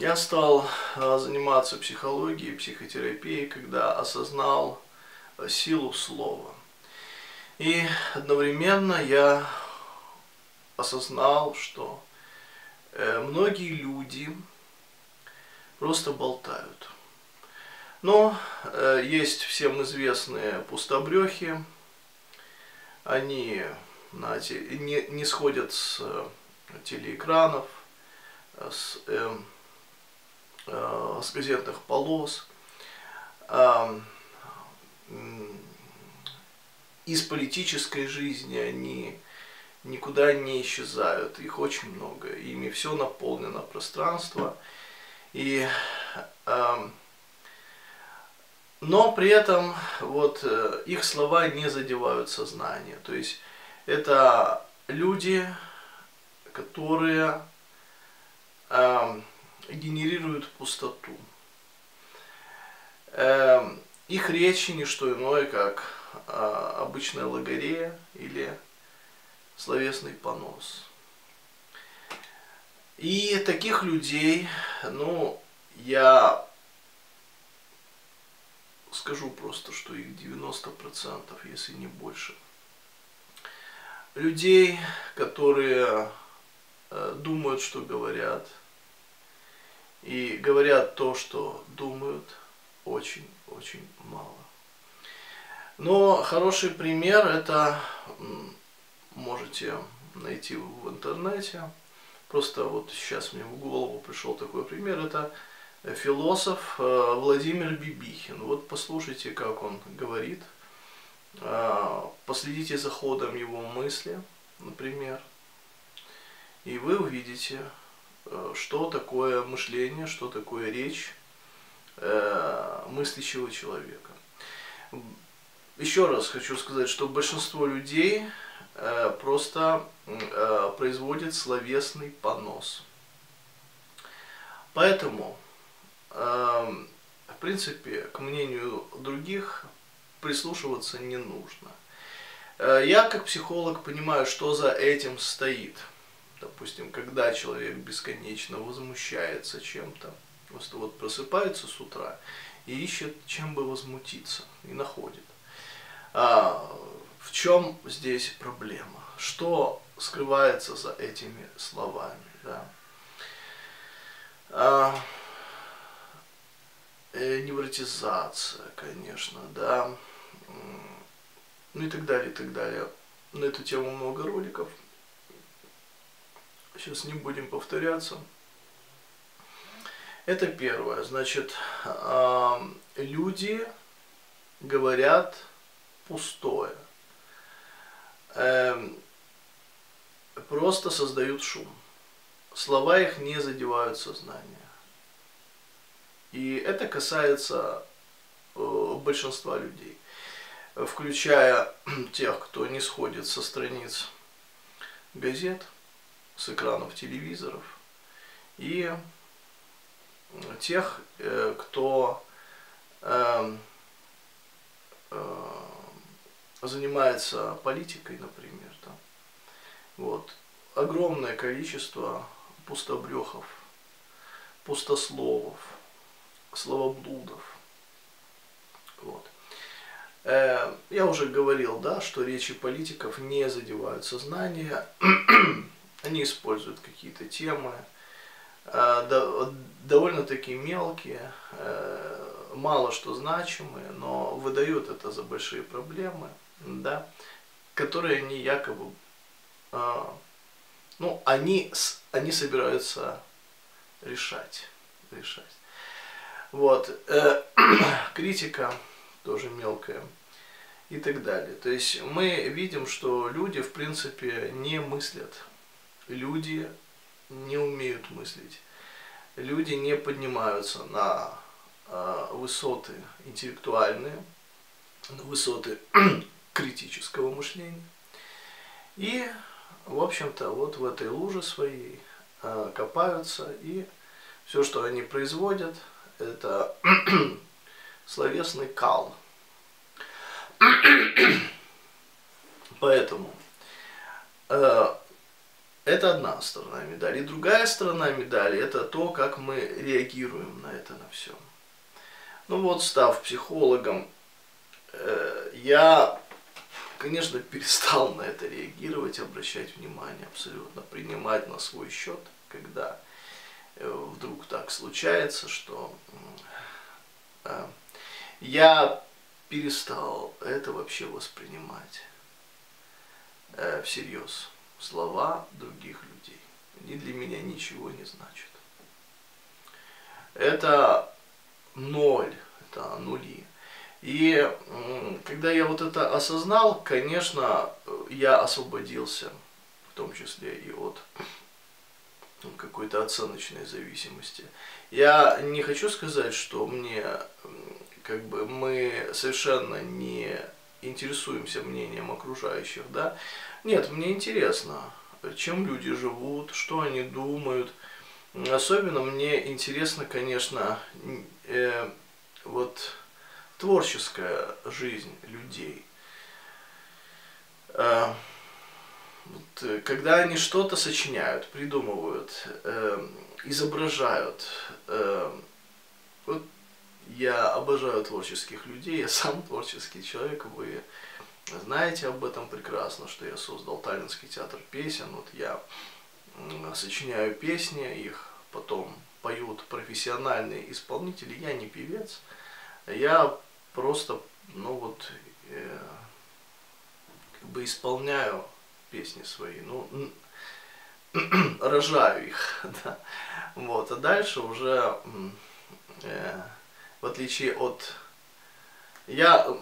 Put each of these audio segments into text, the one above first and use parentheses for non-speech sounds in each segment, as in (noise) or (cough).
Я стал а, заниматься психологией, психотерапией, когда осознал а, силу слова. И одновременно я осознал, что э, многие люди просто болтают. Но э, есть всем известные пустобрехи, они знаете, не, не сходят с э, телеэкранов, с, э, э, с газетных полос, э, из политической жизни они никуда не исчезают, их очень много, ими все наполнено пространство, и э, но при этом вот э, их слова не задевают сознание. То есть это люди, которые э, генерируют пустоту. Э, их речи не что иное, как э, обычная логорея или словесный понос. И таких людей, ну, я скажу просто, что их 90%, если не больше. Людей, которые э, думают, что говорят, и говорят то, что думают, очень-очень мало. Но хороший пример это можете найти в интернете. Просто вот сейчас мне в голову пришел такой пример. Это философ э, Владимир Бибихин. Вот послушайте, как он говорит. Э, последите за ходом его мысли, например. И вы увидите, что такое мышление, что такое речь мыслящего человека. Еще раз хочу сказать, что большинство людей просто производит словесный понос. Поэтому Эм, в принципе, к мнению других прислушиваться не нужно. Э, я как психолог понимаю, что за этим стоит. Допустим, когда человек бесконечно возмущается чем-то, просто вот просыпается с утра и ищет, чем бы возмутиться, и находит. А, в чем здесь проблема? Что скрывается за этими словами? Да? А, э, невротизация, конечно, да, ну и так далее, и так далее. На эту тему много роликов. Сейчас не будем повторяться. Это первое. Значит, люди говорят пустое. Э, просто создают шум. Слова их не задевают сознание. И это касается э, большинства людей, включая (clears throat) тех, кто не сходит со страниц газет, с экранов телевизоров, и тех, э, кто эм, э, занимается политикой, например. Да. Вот. Огромное количество пустобрехов, пустословов, словоблудов. Вот. Э, я уже говорил, да, что речи политиков не задевают сознание, они используют какие-то темы, э, довольно-таки мелкие, э, мало что значимые, но выдают это за большие проблемы, да, которые они якобы, ну, они, они собираются решать, решать. Вот. Э, (clears throat) критика тоже мелкая и так далее. То есть мы видим, что люди, в принципе, не мыслят. Люди не умеют мыслить. Люди не поднимаются на э, высоты интеллектуальные, на высоты (clears throat) критического мышления. И, в общем-то, вот в этой луже своей э, копаются, и все, что они производят – это (clears throat) словесный кал. (clears throat) Поэтому э, это одна сторона медали. Другая сторона медали – это то, как мы реагируем на это, на все. Ну вот, став психологом, э, я, конечно, (laughs) перестал на это реагировать, обращать внимание абсолютно, принимать на свой счет, когда э, вдруг так случается, что э, я перестал это вообще воспринимать э, всерьез. Слова других людей. Они для меня ничего не значат. Это ноль, это нули. И когда я вот это осознал, конечно, я освободился, в том числе и от какой-то оценочной зависимости. Я не хочу сказать, что мне как бы мы совершенно не интересуемся мнением окружающих, да. Нет, мне интересно, чем люди живут, что они думают. Особенно мне интересно, конечно, э, вот творческая жизнь людей. Э, вот, когда они что-то сочиняют, придумывают, э, изображают, э, вот я обожаю творческих людей, я сам творческий человек, вы знаете об этом прекрасно, что я создал Таллинский театр песен, вот я сочиняю песни, их потом поют профессиональные исполнители, я не певец, я просто, ну вот, э, как бы исполняю песни свои, ну, (clears throat) рожаю их, (laughs) да, вот, а дальше уже э, в отличие от... Я,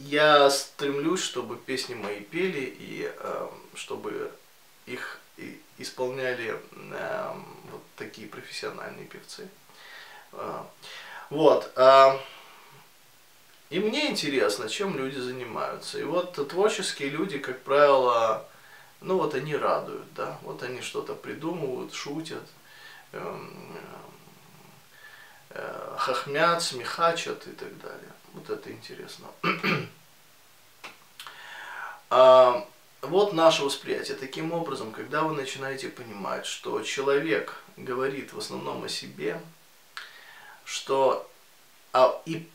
я стремлюсь, чтобы песни мои пели и э, чтобы их исполняли э, вот такие профессиональные певцы. Э, вот. Э, и мне интересно, чем люди занимаются. И вот творческие люди, как правило, ну вот они радуют, да, вот они что-то придумывают, шутят, Э, хохмят, смехачат и так далее. Вот это интересно. (clears throat) а, вот наше восприятие. Таким образом, когда вы начинаете понимать, что человек говорит в основном о себе, что а, и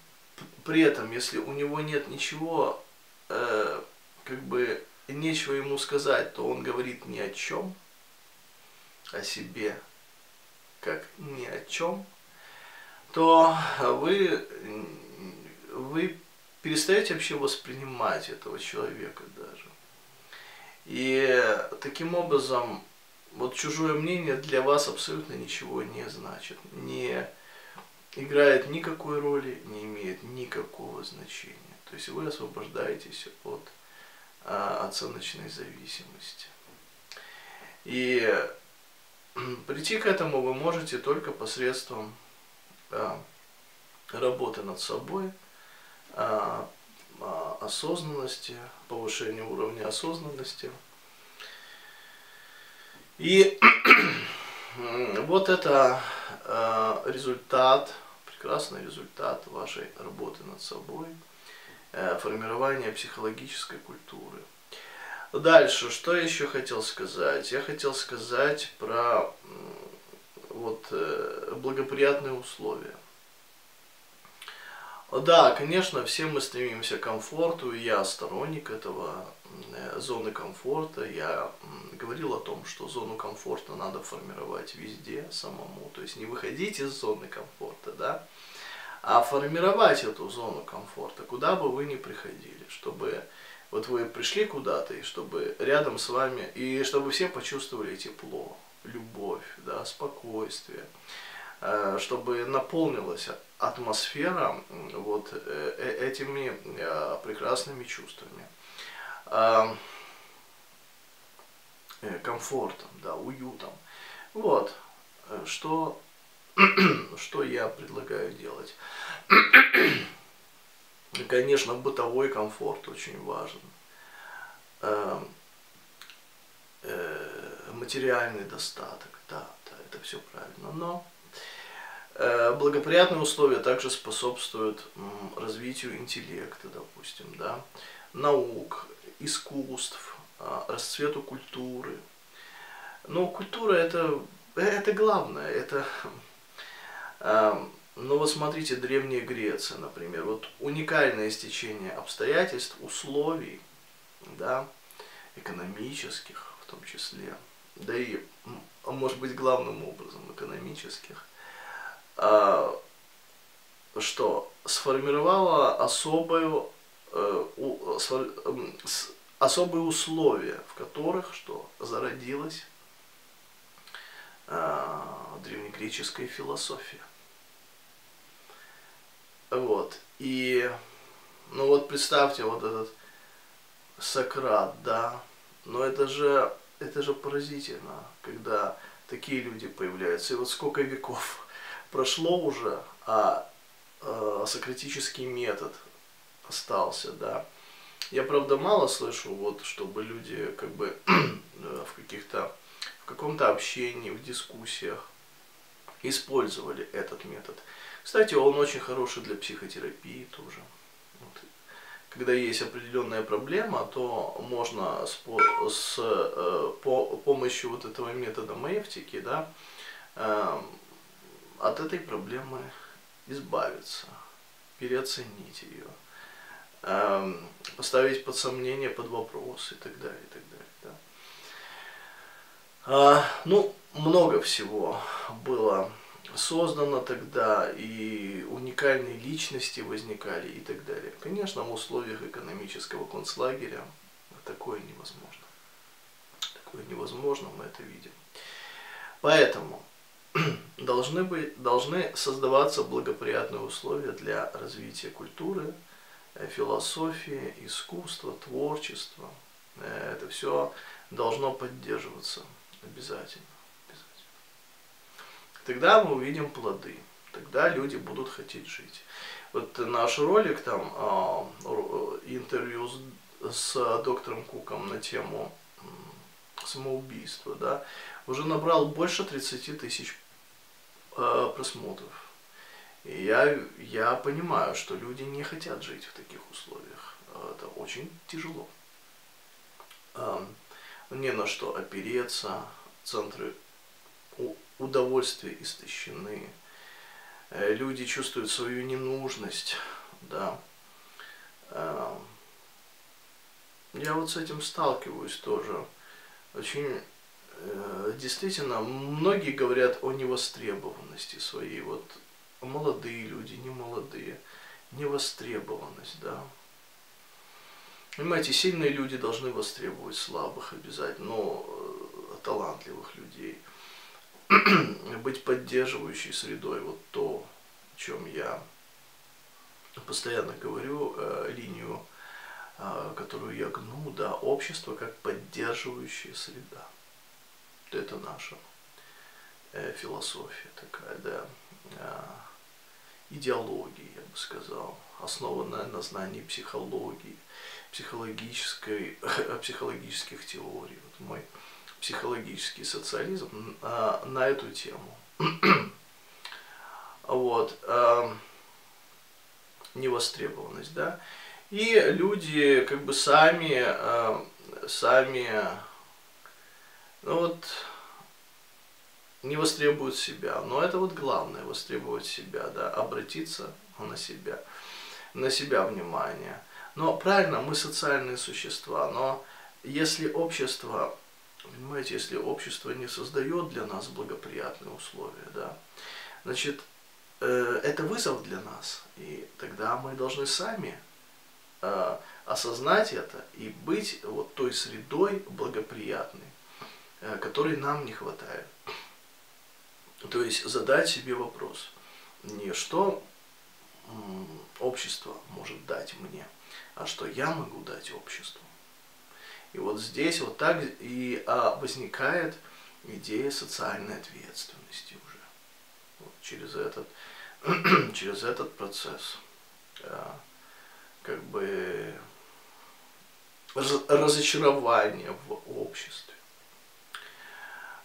при этом, если у него нет ничего, э, как бы нечего ему сказать, то он говорит ни о чем, о себе, как ни о чем, то вы, вы перестаете вообще воспринимать этого человека даже. И таким образом, вот чужое мнение для вас абсолютно ничего не значит, не играет никакой роли, не имеет никакого значения. То есть вы освобождаетесь от а, оценочной зависимости. И прийти к этому вы можете только посредством работы над собой, а, а, осознанности, повышения уровня осознанности. И (clears throat) вот это результат, прекрасный результат вашей работы над собой, э, формирования психологической культуры. Дальше, что я еще хотел сказать? Я хотел сказать про вот, э, благоприятные условия. Да, конечно, все мы стремимся к комфорту, я сторонник этого э, зоны комфорта. Я говорил о том, что зону комфорта надо формировать везде самому, то есть не выходить из зоны комфорта, да, а формировать эту зону комфорта, куда бы вы ни приходили, чтобы вот вы пришли куда-то, и чтобы рядом с вами, и чтобы все почувствовали тепло, любовь, да, спокойствие, э, чтобы наполнилась атмосфера вот э, э, этими прекрасными чувствами, комфортом, да, уютом. Вот, что, (clears throat) что я предлагаю делать. (clears throat) Конечно, бытовой комфорт очень важен материальный достаток, да, да, это все правильно. Но э, благоприятные условия также способствуют развитию интеллекта, допустим, да, наук, искусств, а, расцвету культуры. Но культура это, это главное, это... (laughs) А, ну вот смотрите, Древняя Греция, например, вот уникальное стечение обстоятельств, условий, да, экономических в том числе, да и, может быть, главным образом экономических, а, что сформировало особую, э, особые условия, в которых что зародилась а, древнегреческая философия. Вот. И, ну вот представьте, вот этот Сократ, да, но это же, это же поразительно, когда такие люди появляются. И вот сколько веков (laughs) прошло уже, а э, сократический метод остался, да. Я, правда, мало слышу, вот, чтобы люди как бы (clears throat) э, в каких-то, в каком-то общении, в дискуссиях использовали этот метод. Кстати, он очень хороший для психотерапии тоже. Вот. Когда есть определенная проблема, то можно с, с э, по, помощью вот этого метода маевтики, да, э, от этой проблемы избавиться, переоценить ее, э, поставить под сомнение, под вопрос и так далее, и так далее. Да. А, ну, много всего было создано тогда, и уникальные личности возникали и так далее. Конечно, в условиях экономического концлагеря такое невозможно. Такое невозможно, мы это видим. Поэтому (clears throat) должны, быть, должны создаваться благоприятные условия для развития культуры, э, философии, искусства, творчества. Э, это все должно поддерживаться обязательно тогда мы увидим плоды, тогда люди будут хотеть жить. Вот наш ролик, там, а, интервью с, с доктором Куком на тему самоубийства, да, уже набрал больше 30 тысяч э, просмотров. И я, я понимаю, что люди не хотят жить в таких условиях. Это очень тяжело. Не на что опереться, центры удовольствия истощены, э, люди чувствуют свою ненужность, да. Э, я вот с этим сталкиваюсь тоже. Очень э, действительно, многие говорят о невостребованности своей, вот молодые люди, не молодые, невостребованность, да. Понимаете, сильные люди должны востребовать слабых обязательно, но талантливых людей – (clears throat) быть поддерживающей средой, вот то, о чем я постоянно говорю, э, линию, э, которую я гну, да, общество как поддерживающая среда. Это наша э, философия такая, да, идеология, я бы сказал, основанная на знании психологии, психологической, (laughs) психологических теорий. Вот мой психологический социализм а, на эту тему. (clears throat) вот. А, невостребованность, да. И люди как бы сами, а, сами, ну вот, не востребуют себя. Но это вот главное, востребовать себя, да, обратиться на себя, на себя внимание. Но правильно, мы социальные существа, но если общество Понимаете, если общество не создает для нас благоприятные условия, да, значит, э, это вызов для нас. И тогда мы должны сами э, осознать это и быть вот той средой благоприятной, э, которой нам не хватает. То есть задать себе вопрос, не что общество может дать мне, а что я могу дать обществу. И вот здесь вот так и а, возникает идея социальной ответственности уже. Вот через, этот, (clears throat) через этот процесс а, как бы разочарование в обществе.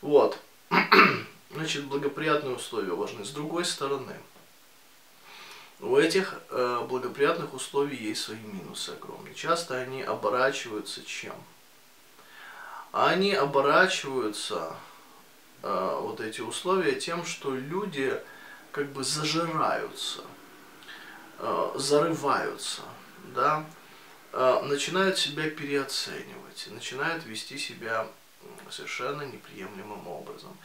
Вот. (clears throat) Значит, благоприятные условия важны. С другой стороны, у этих э, благоприятных условий есть свои минусы огромные. Часто они оборачиваются чем? Они оборачиваются, э, вот эти условия, тем, что люди как бы зажираются, э, зарываются, да, э, начинают себя переоценивать, начинают вести себя совершенно неприемлемым образом.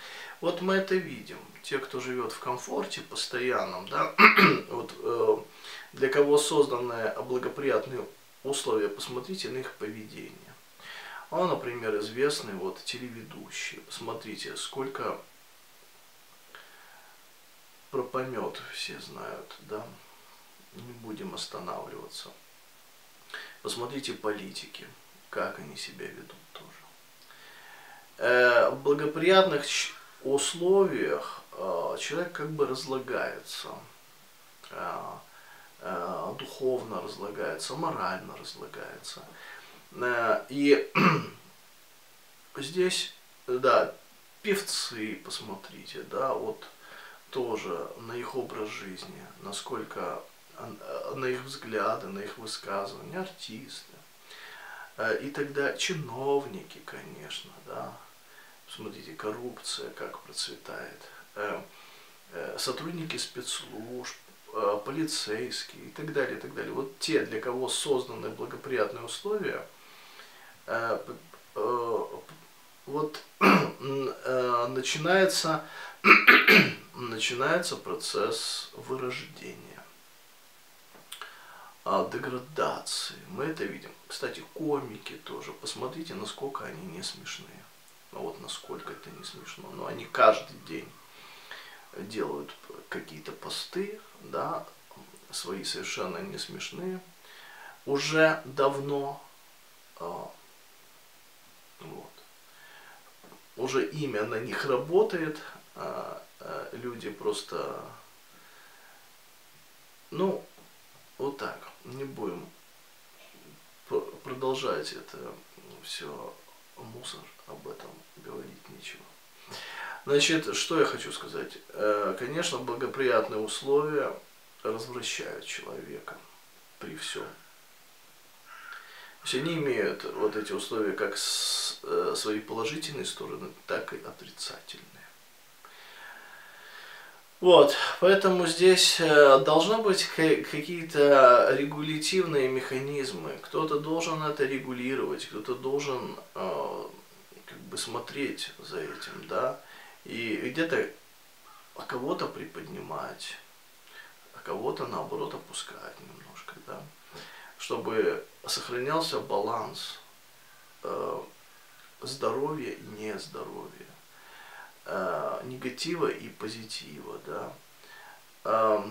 Вот мы это видим. Те, кто живет в комфорте постоянном, да, (clears throat) вот э, для кого созданы благоприятные условия, посмотрите на их поведение. Он, например, известный вот телеведущий. Смотрите, сколько про помет все знают, да. Не будем останавливаться. Посмотрите политики, как они себя ведут тоже. Э, в благоприятных условиях э, человек как бы разлагается, э, э, духовно разлагается, морально разлагается. Э, и (clears throat) здесь, да, певцы, посмотрите, да, вот тоже на их образ жизни, насколько э, на их взгляды, на их высказывания, артисты э, и тогда чиновники, конечно, да, смотрите, коррупция как процветает, сотрудники спецслужб, полицейские и так далее, и так далее. Вот те, для кого созданы благоприятные условия – вот (clears throat) э, начинается, (clears throat) начинается процесс вырождения, а, деградации. Мы это видим. Кстати, комики тоже. Посмотрите, насколько они не смешные. Ну вот насколько это не смешно. Но они каждый день делают какие-то посты, да, свои совершенно не смешные. Уже давно а, вот. Уже имя на них работает, а, а люди просто, ну, вот так, не будем продолжать это все мусор, об этом говорить нечего. Значит, что я хочу сказать? Э, конечно, благоприятные условия развращают человека при всем. То есть они имеют вот эти условия как с, э, свои положительные стороны, так и отрицательные. Вот, поэтому здесь э, должны быть какие-то регулятивные механизмы. Кто-то должен это регулировать, кто-то должен э, как бы смотреть за этим, да, и где-то а кого-то приподнимать, а кого-то наоборот опускать немножко, да чтобы сохранялся баланс э, здоровья и нездоровья, э, негатива и позитива, да, э,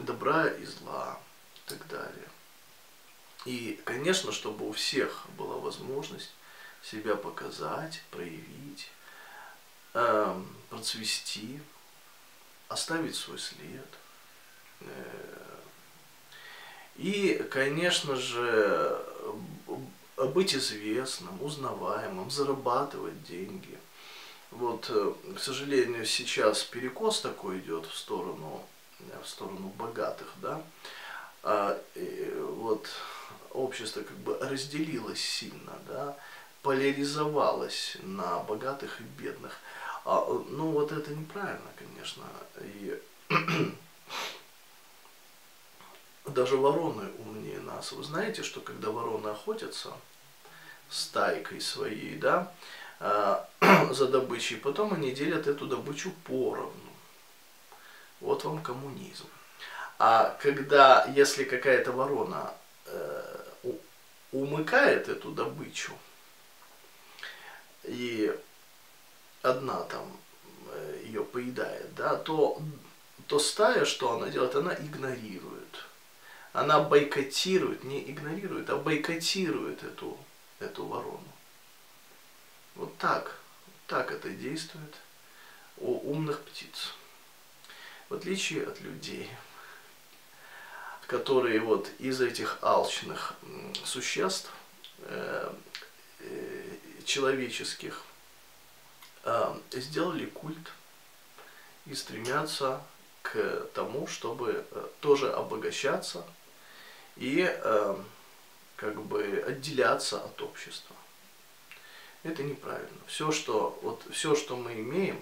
добра и зла и так далее. И, конечно, чтобы у всех была возможность себя показать, проявить, процвести, оставить свой след, и, конечно же, быть известным, узнаваемым, зарабатывать деньги. Вот, э, к сожалению, сейчас перекос такой идет в сторону, в сторону богатых, да. А, вот общество как бы разделилось сильно, да, поляризовалось на богатых и бедных. А, ну вот это неправильно, конечно. И даже вороны умнее нас. Вы знаете, что когда вороны охотятся стайкой своей, да, э, (clears throat) за добычей, потом они делят эту добычу поровну. Вот вам коммунизм. А когда, если какая-то ворона э, умыкает эту добычу, и одна там э, ее поедает, да, то, то стая, что она делает, она игнорирует она бойкотирует, не игнорирует, а бойкотирует эту, эту ворону. Вот так, так это действует у умных птиц. В отличие от людей, которые вот из этих алчных существ э, э, человеческих э, сделали культ и стремятся к тому, чтобы тоже обогащаться – и э, как бы отделяться от общества. Это неправильно. Все, что, вот, все, что мы имеем,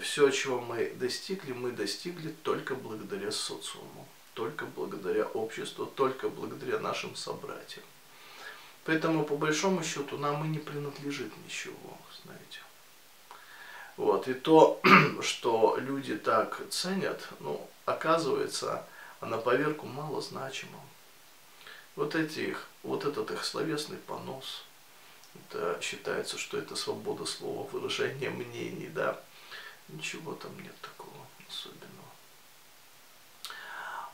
все, чего мы достигли, мы достигли только благодаря социуму, только благодаря обществу, только благодаря нашим собратьям. Поэтому, по большому счету, нам и не принадлежит ничего, знаете. Вот, и то, (clears throat) что люди так ценят, ну, оказывается, на поверку мало значимым. Вот, этих, вот этот их словесный понос, это считается, что это свобода слова, выражение мнений, да. Ничего там нет такого особенного.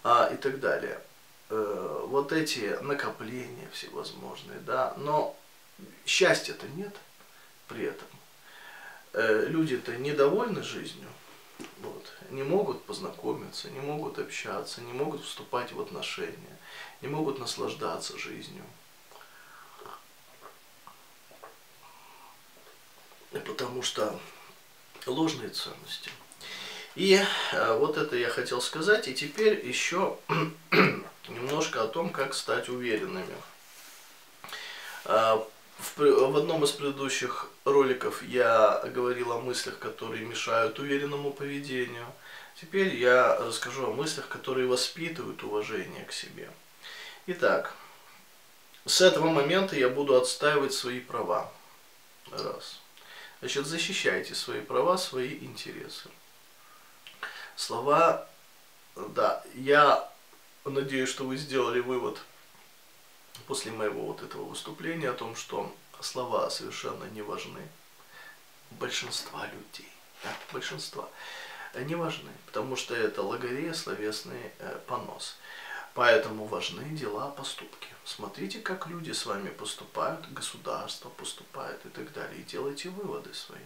А, и так далее. Э, вот эти накопления всевозможные, да, но счастья-то нет при этом. Э, люди-то недовольны жизнью, вот, не могут познакомиться, не могут общаться, не могут вступать в отношения, не могут наслаждаться жизнью. Потому что ложные ценности. И э, вот это я хотел сказать. И теперь еще (clears throat) немножко о том, как стать уверенными. В, в одном из предыдущих роликов я говорил о мыслях, которые мешают уверенному поведению. Теперь я расскажу о мыслях, которые воспитывают уважение к себе. Итак, с этого момента я буду отстаивать свои права. Раз. Значит, защищайте свои права, свои интересы. Слова, да, я надеюсь, что вы сделали вывод после моего вот этого выступления о том, что слова совершенно не важны. Большинства людей, да, большинства не важны, потому что это логорея, словесный э, понос. Поэтому важны дела, поступки. Смотрите, как люди с вами поступают, государство поступает и так далее, и делайте выводы свои.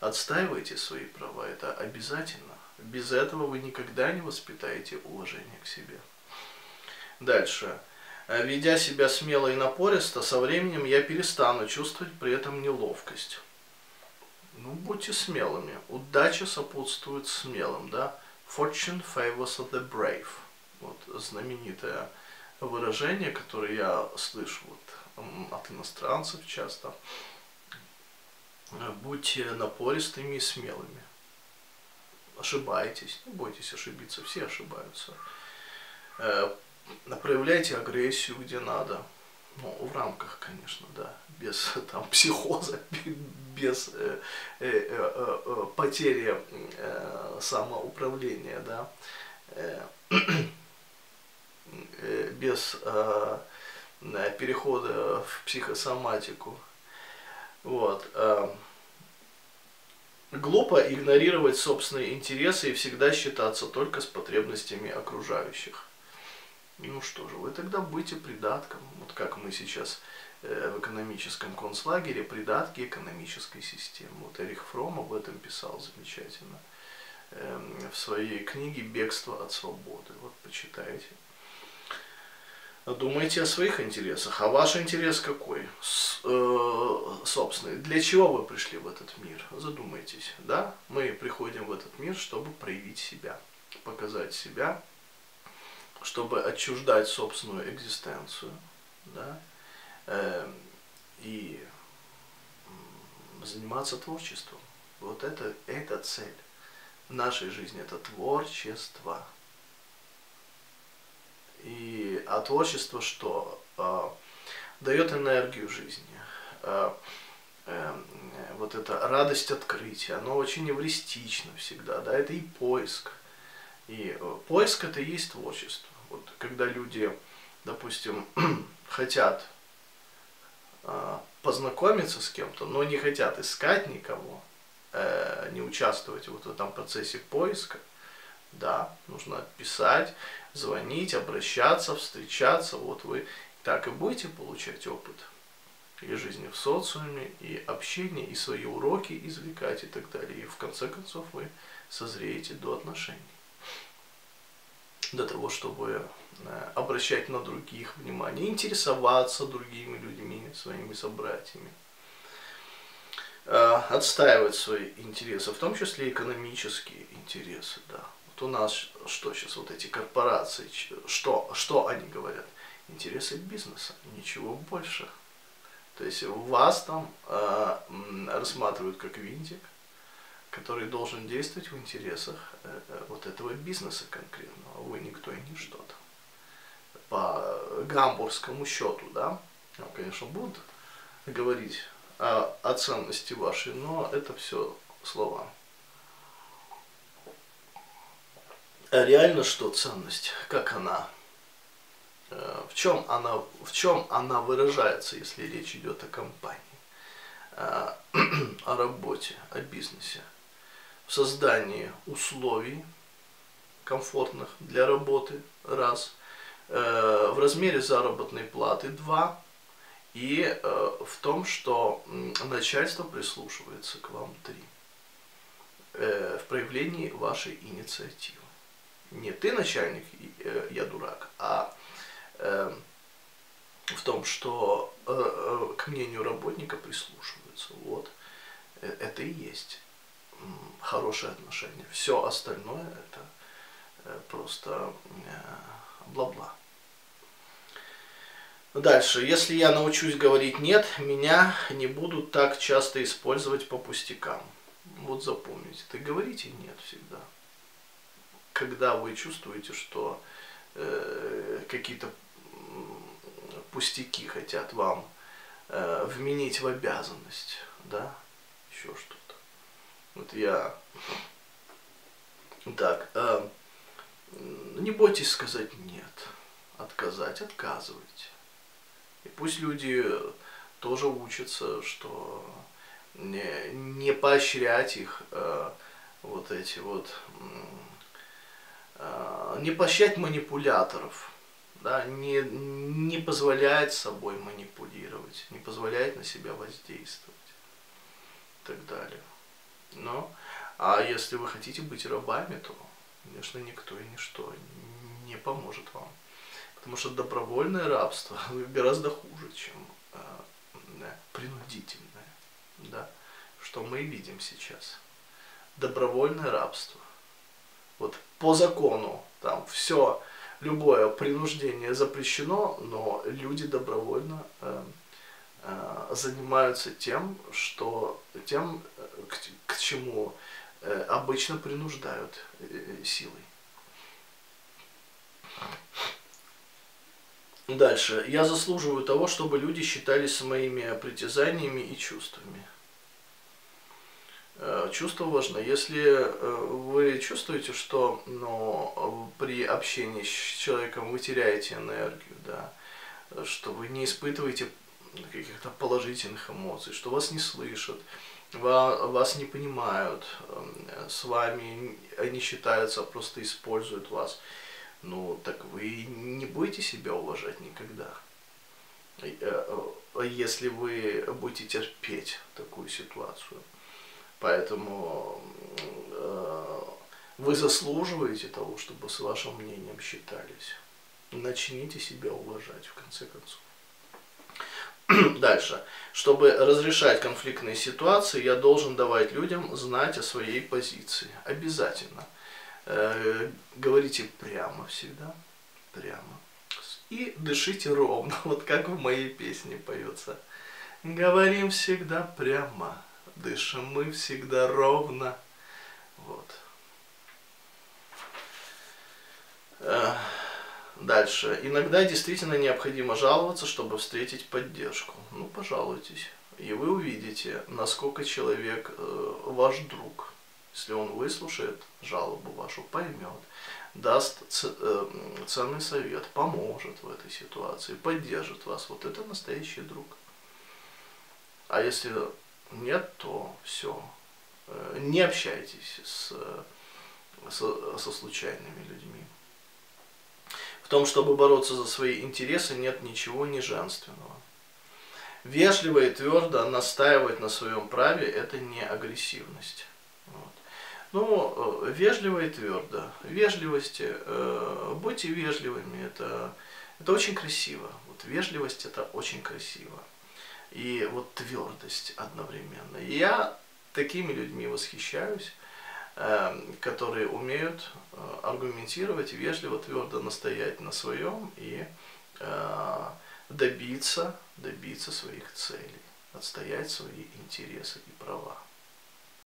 Отстаивайте свои права, это обязательно. Без этого вы никогда не воспитаете уважение к себе. Дальше. Э, ведя себя смело и напористо, со временем я перестану чувствовать при этом неловкость. Ну, будьте смелыми. Удача сопутствует смелым, да? Fortune favors the brave. Вот знаменитое выражение, которое я слышу вот от иностранцев часто. Будьте напористыми и смелыми. Ошибайтесь, не бойтесь ошибиться, все ошибаются э, проявляйте агрессию где надо. Ну, в рамках, конечно, да, без (laughs) там психоза, (laughs) без э, э, э, э, потери э, самоуправления, да, э, (clears throat) э, без э, перехода в психосоматику. Вот. Э, глупо игнорировать собственные интересы и всегда считаться только с потребностями окружающих. Ну что же, вы тогда будете придатком, вот как мы сейчас э, в экономическом концлагере, придатки экономической системы. Вот Эрих Фром об этом писал замечательно э, в своей книге «Бегство от свободы». Вот почитайте. Думайте о своих интересах. А ваш интерес какой? С, э, собственный. Для чего вы пришли в этот мир? Задумайтесь. Да? Мы приходим в этот мир, чтобы проявить себя, показать себя, чтобы отчуждать собственную экзистенцию, да, э, и заниматься творчеством. Вот это, это цель в нашей жизни, это творчество. И, а творчество что? Э, дает энергию жизни. Э, э, вот эта радость открытия, оно очень эвристично всегда, да, это и поиск. И э, поиск это и есть творчество. Вот когда люди, допустим, (clears throat) хотят э, познакомиться с кем-то, но не хотят искать никого, э, не участвовать вот в этом процессе поиска, да, нужно писать, звонить, обращаться, встречаться, вот вы так и будете получать опыт и жизни в социуме, и общение, и свои уроки извлекать и так далее. И в конце концов вы созреете до отношений для того, чтобы э, обращать на других внимание, интересоваться другими людьми, своими собратьями, э, отстаивать свои интересы, в том числе экономические интересы, да. Вот у нас что сейчас, вот эти корпорации, что, что они говорят? Интересы бизнеса, ничего больше. То есть вас там э, рассматривают как винтик, который должен действовать в интересах э, э, вот этого бизнеса конкретного. Вы никто и не что-то. По гамбургскому счету, да, ну, конечно, будут говорить о, о ценности вашей, но это все слова. А реально что ценность? Как она? Э, в чем она, в чем она выражается, если речь идет о компании, (clears throat) о работе, о бизнесе? В создании условий комфортных для работы, раз, э, в размере заработной платы, два, и в том, что начальство прислушивается к вам, три, в проявлении вашей инициативы не ты начальник, э, я дурак, а э, в том, что э, к мнению работника прислушиваются. Вот. Это и есть хорошее отношение. Все остальное это просто бла-бла. Дальше. Если я научусь говорить нет, меня не будут так часто использовать по пустякам. Вот запомните, ты говорите нет всегда когда вы чувствуете, что э, какие-то пустяки хотят вам э, вменить в обязанность, да, еще что-то. Вот я так, э, не бойтесь сказать нет, отказать, отказывайте. И пусть люди тоже учатся, что не, не поощрять их э, вот эти вот Э, не прощать манипуляторов, да, не, не позволяет собой манипулировать, не позволяет на себя воздействовать и так далее. Но, а если вы хотите быть рабами, то, конечно, никто и ничто не поможет вам. Потому что добровольное рабство (laughs) гораздо хуже, чем э, принудительное. Да? Что мы видим сейчас. Добровольное рабство вот по закону там все, любое принуждение запрещено, но люди добровольно э, э, занимаются тем, что тем, э, к, чему э, обычно принуждают э, силой. Дальше. Я заслуживаю того, чтобы люди считались моими притязаниями и чувствами. Э, чувство важно. Если вы чувствуете, что ну, при общении с человеком вы теряете энергию, да, что вы не испытываете каких-то положительных эмоций, что вас не слышат, вас не понимают, эм, с вами они считаются, просто используют вас, ну так вы не будете себя уважать никогда. Э, если вы будете терпеть такую ситуацию. Поэтому э, вы заслуживаете того, чтобы с вашим мнением считались. Начните себя уважать, в конце концов. (clears throat) Дальше. Чтобы разрешать конфликтные ситуации, я должен давать людям знать о своей позиции. Обязательно. Э, говорите прямо всегда. Прямо. И дышите ровно. (laughs) Вот как в моей песне поется. Говорим всегда прямо дышим мы всегда ровно. Вот. Э, дальше. Иногда действительно необходимо жаловаться, чтобы встретить поддержку. Ну, пожалуйтесь. И вы увидите, насколько человек э, ваш друг. Если он выслушает жалобу вашу, поймет, даст э, ценный совет, поможет в этой ситуации, поддержит вас. Вот это настоящий друг. А если нет, то все. Э, не общайтесь с, со, со случайными людьми. В том, чтобы бороться за свои интересы, нет ничего не женственного. Вежливо и твердо настаивать на своем праве – это не агрессивность. Ну, э, вежливо и твердо. Вежливости, э, будьте вежливыми, это, это очень красиво. Вот вежливость – это очень красиво и вот твердость одновременно. И я такими людьми восхищаюсь, которые умеют э, аргументировать, вежливо, твердо настоять на своем и э, добиться, добиться своих целей, отстоять свои интересы и права.